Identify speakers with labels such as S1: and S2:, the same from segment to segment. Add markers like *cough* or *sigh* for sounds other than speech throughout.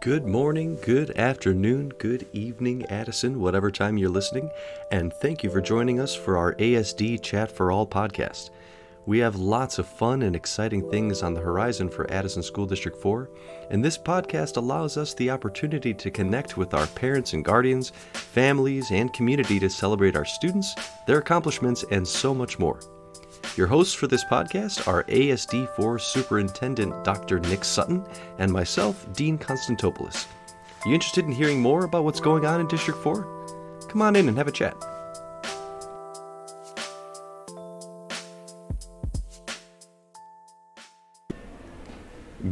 S1: Good morning, good afternoon, good evening, Addison, whatever time you're listening, and thank you for joining us for our ASD Chat for All podcast. We have lots of fun and exciting things on the horizon for Addison School District 4, and this podcast allows us the opportunity to connect with our parents and guardians, families, and community to celebrate our students, their accomplishments, and so much more. Your hosts for this podcast are ASD4 Superintendent Dr. Nick Sutton and myself, Dean Konstantopoulos. You interested in hearing more about what's going on in District 4? Come on in and have a chat.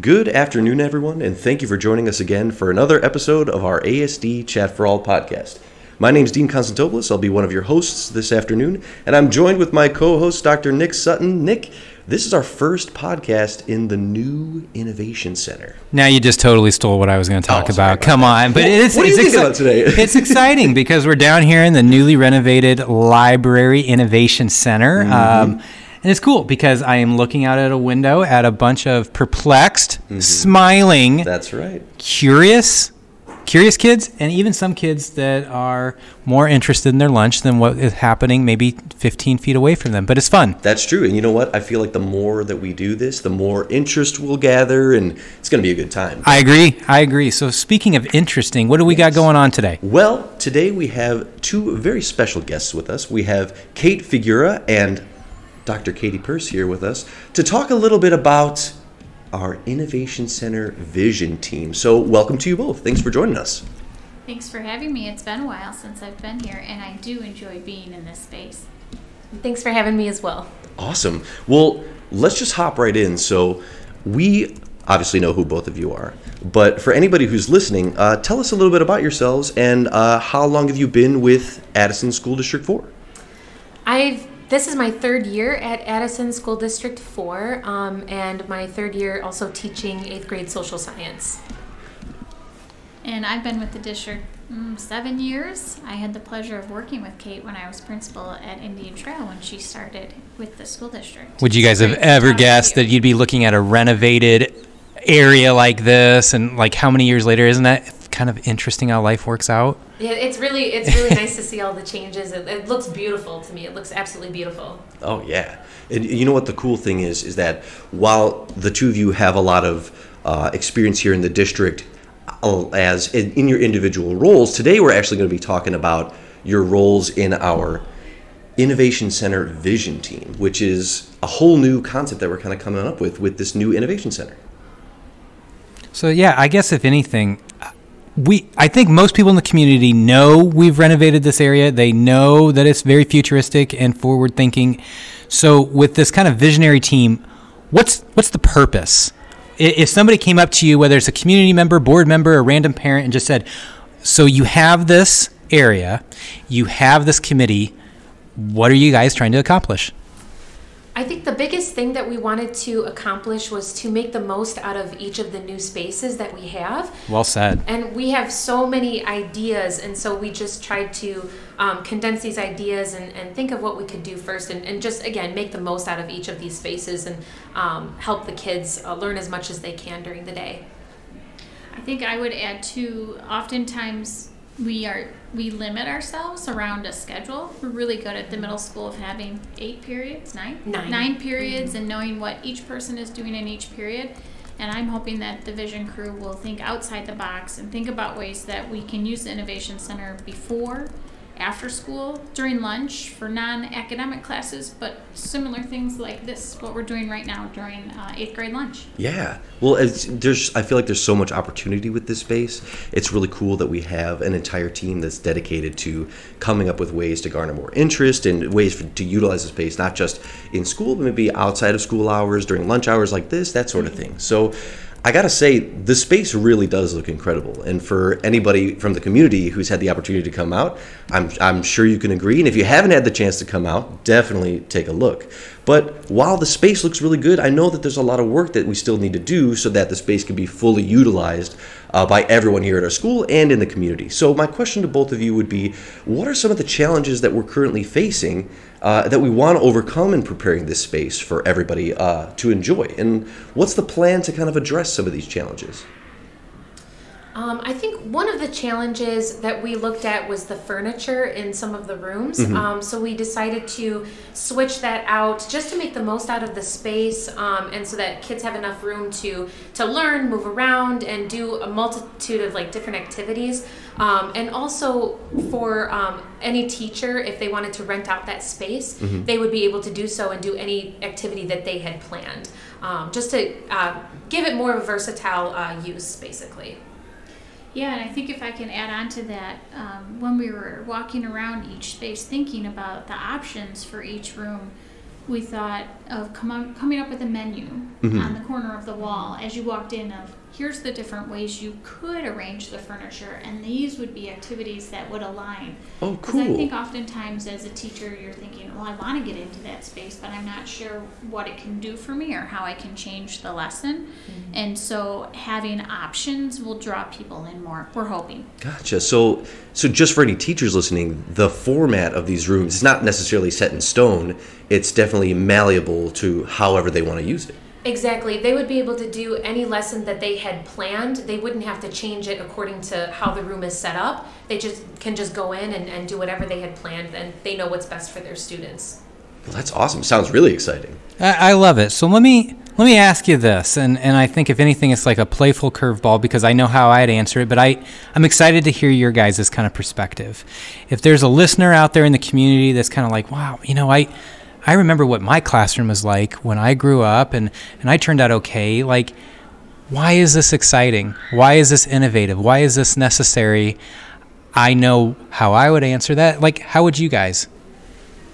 S1: Good afternoon, everyone, and thank you for joining us again for another episode of our ASD Chat for All podcast. My name is Dean Konstantopoulos. I'll be one of your hosts this afternoon, and I'm joined with my co-host, Dr. Nick Sutton. Nick, this is our first podcast in the new Innovation Center.
S2: Now you just totally stole what I was going to talk
S1: Oh, sorry
S2: about. Come on, but
S1: What-
S2: it's
S1: what
S2: it's,
S1: about today? *laughs*
S2: it's exciting because we're down here in the newly renovated Library Innovation Center.
S1: Mm-hmm.
S2: Um, and it's cool because I am looking out at a window at a bunch of perplexed,
S1: Mm-hmm.
S2: smiling,
S1: That's right.
S2: curious, curious kids, and even some kids that are more interested in their lunch than what is happening maybe 15 feet away from them. But it's fun.
S1: That's true. And you know what? I feel like the more that we do this, the more interest we'll gather, and it's going to be a good time.
S2: I agree. I agree. So speaking of interesting, what do we got going on today?
S1: Well, today we have two very special guests with us. We have Kate Figura and Dr. Katie Purse here with us to talk a little bit about our Innovation Center Vision team. So, welcome to you both. Thanks for joining us.
S3: Thanks for having me. It's been a while since I've been here, and I do enjoy being in this space.
S4: Thanks for having me as well.
S1: Awesome. Well, let's just hop right in. So, we obviously know who both of you are, but for anybody who's listening, uh, tell us a little bit about yourselves and uh, how long have you been with Addison School District 4?
S4: I've this is my third year at Addison School District 4, um, and my third year also teaching eighth grade social science.
S3: And I've been with the district mm, seven years. I had the pleasure of working with Kate when I was principal at Indian Trail when she started with the school district.
S2: Would you guys have ever guessed
S3: you.
S2: that you'd be looking at a renovated area like this and like how many years later isn't that kind of interesting how life works out?
S4: Yeah, it's really it's really nice to see all the changes. It, it looks beautiful to me. It looks absolutely beautiful.
S1: Oh yeah, and you know what the cool thing is is that while the two of you have a lot of uh, experience here in the district, uh, as in, in your individual roles, today we're actually going to be talking about your roles in our Innovation Center Vision Team, which is a whole new concept that we're kind of coming up with with this new Innovation Center.
S2: So yeah, I guess if anything, we I think most people in the community know we've renovated this area. They know that it's very futuristic and forward thinking. So with this kind of visionary team, what's what's the purpose? If somebody came up to you, whether it's a community member, board member, a random parent, and just said, "So you have this area, you have this committee. What are you guys trying to accomplish?"
S4: I think the biggest thing that we wanted to accomplish was to make the most out of each of the new spaces that we have.
S2: Well said.
S4: And we have so many ideas, and so we just tried to um, condense these ideas and, and think of what we could do first, and, and just again make the most out of each of these spaces and um, help the kids uh, learn as much as they can during the day.
S3: I think I would add too. Oftentimes, we are we limit ourselves around a schedule. We're really good at the middle school of having eight periods, nine,
S4: Nine. Mm-hmm.
S3: periods, and knowing what each person is doing in each period. And I'm hoping that the Vision crew will think outside the box and think about ways that we can use the Innovation Center before, after school, during lunch for non-academic classes, but similar things like this, what we're doing right now during uh, eighth grade lunch.
S1: Yeah. Well, it's, there's. I feel like there's so much opportunity with this space. It's really cool that we have an entire team that's dedicated to coming up with ways to garner more interest and ways for, to utilize the space, not just in school, but maybe outside of school hours, during lunch hours like this, that sort of thing. So. I gotta say, the space really does look incredible, and for anybody from the community who's had the opportunity to come out, I'm I'm sure you can agree. And if you haven't had the chance to come out, definitely take a look. But while the space looks really good, I know that there's a lot of work that we still need to do so that the space can be fully utilized uh, by everyone here at our school and in the community. So, my question to both of you would be what are some of the challenges that we're currently facing uh, that we want to overcome in preparing this space for everybody uh, to enjoy? And what's the plan to kind of address some of these challenges?
S4: Um, I think one of the challenges that we looked at was the furniture in some of the rooms. Mm-hmm. Um, so we decided to switch that out just to make the most out of the space, um, and so that kids have enough room to to learn, move around, and do a multitude of like different activities. Um, and also for um, any teacher, if they wanted to rent out that space, mm-hmm. they would be able to do so and do any activity that they had planned, um, just to uh, give it more of a versatile uh, use, basically.
S3: Yeah, and I think if I can add on to that, um, when we were walking around each space thinking about the options for each room, we thought of com- coming up with a menu mm-hmm. on the corner of the wall as you walked in of here's the different ways you could arrange the furniture, and these would be activities that would align.
S1: Oh, cool.
S3: Because I think oftentimes as a teacher, you're thinking, well, I want to get into that space, but I'm not sure what it can do for me or how I can change the lesson. Mm-hmm. And so having options will draw people in more. We're hoping.
S1: Gotcha. So, so just for any teachers listening, the format of these rooms is not necessarily set in stone. It's definitely malleable to however they want to use it.
S4: Exactly. They would be able to do any lesson that they had planned. They wouldn't have to change it according to how the room is set up. They just can just go in and, and do whatever they had planned and they know what's best for their students.
S1: Well, that's awesome. Sounds really exciting.
S2: I, I love it. So let me let me ask you this, and, and I think if anything, it's like a playful curveball because I know how I'd answer it, but I, I'm excited to hear your guys' kind of perspective. If there's a listener out there in the community that's kind of like, wow, you know, I I remember what my classroom was like when I grew up and, and I turned out okay. Like, why is this exciting? Why is this innovative? Why is this necessary? I know how I would answer that. Like, how would you guys?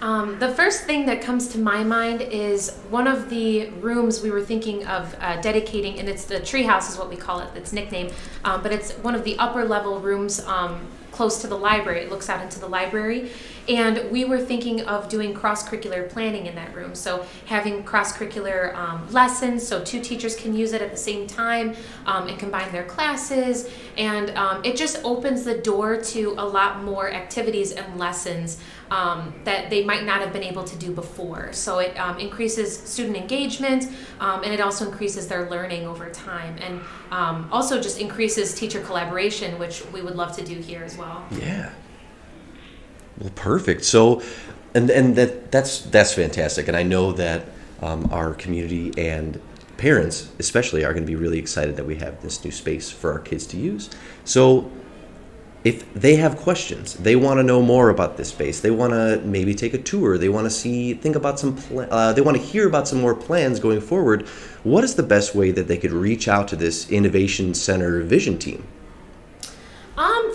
S4: Um, the first thing that comes to my mind is one of the rooms we were thinking of uh, dedicating, and it's the treehouse is what we call it. It's nickname, um, but it's one of the upper level rooms um, close to the library. It looks out into the library. And we were thinking of doing cross curricular planning in that room. So, having cross curricular um, lessons so two teachers can use it at the same time um, and combine their classes. And um, it just opens the door to a lot more activities and lessons um, that they might not have been able to do before. So, it um, increases student engagement um, and it also increases their learning over time. And also just increases teacher collaboration, which we would love to do here as well.
S1: Yeah. Well, perfect. So, and and that that's that's fantastic. And I know that um, our community and parents, especially, are going to be really excited that we have this new space for our kids to use. So, if they have questions, they want to know more about this space. They want to maybe take a tour. They want to see, think about some. Pl- uh, they want to hear about some more plans going forward. What is the best way that they could reach out to this innovation center vision team?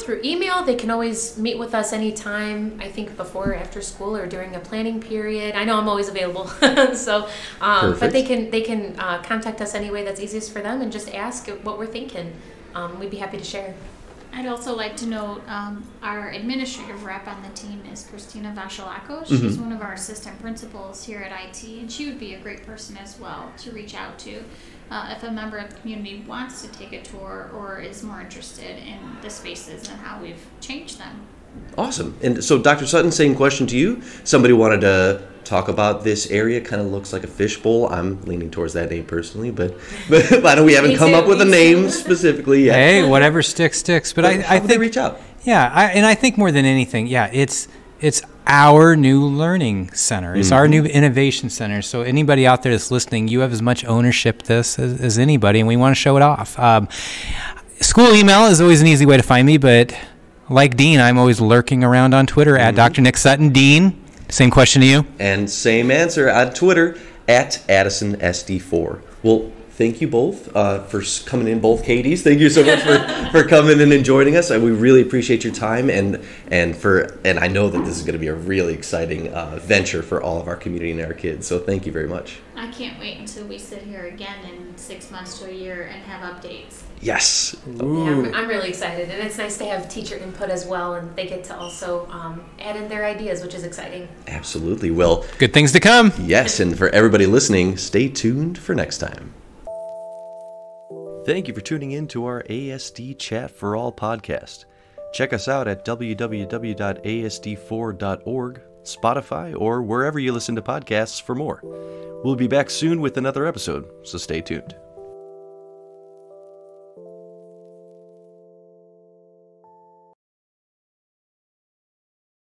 S4: Through email, they can always meet with us anytime. I think before, or after school, or during a planning period. I know I'm always available, *laughs* so um, but they can they can uh, contact us any way that's easiest for them and just ask what we're thinking. Um, we'd be happy to share.
S3: I'd also like to note um, our administrative rep on the team is Christina Vashalako. She's mm-hmm. one of our assistant principals here at IT, and she would be a great person as well to reach out to uh, if a member of the community wants to take a tour or is more interested in the spaces and how we've changed them.
S1: Awesome. And so, Dr. Sutton, same question to you. Somebody wanted to talk about this area. Kind of looks like a fishbowl. I'm leaning towards that name personally, but *laughs* but, but we haven't *laughs* come too, up with a name specifically yet.
S2: Hey, whatever sticks sticks. But, but I, I think
S1: reach out.
S2: Yeah, I, and I think more than anything, yeah, it's it's our new learning center. It's mm-hmm. our new innovation center. So anybody out there that's listening, you have as much ownership this as, as anybody, and we want to show it off. Um, school email is always an easy way to find me, but like Dean, I'm always lurking around on Twitter mm-hmm. at Dr. Nick Sutton. Dean, same question to you.
S1: And same answer on Twitter at AddisonSD4. Well, thank you both uh, for coming in, both Katie's. Thank you so much for, *laughs* for coming in and joining us. And we really appreciate your time and and for and I know that this is going to be a really exciting uh, venture for all of our community and our kids. So thank you very much.
S3: I can't wait until we sit here again in six months to a year and have updates.
S1: Yes.
S4: Yeah, I'm, I'm really excited, and it's nice to have teacher input as well, and they get to also um, add in their ideas, which is exciting.
S1: Absolutely. Well,
S2: Good things to come.
S1: yes, and for everybody listening, stay tuned for next time. Thank you for tuning in to our ASD Chat for All podcast. Check us out at www.asd4.org, Spotify, or wherever you listen to podcasts for more. We'll be back soon with another episode, so stay tuned.